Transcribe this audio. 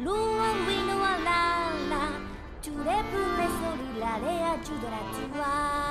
Luang winua lala Ture pure solilare ajudera tua